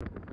you.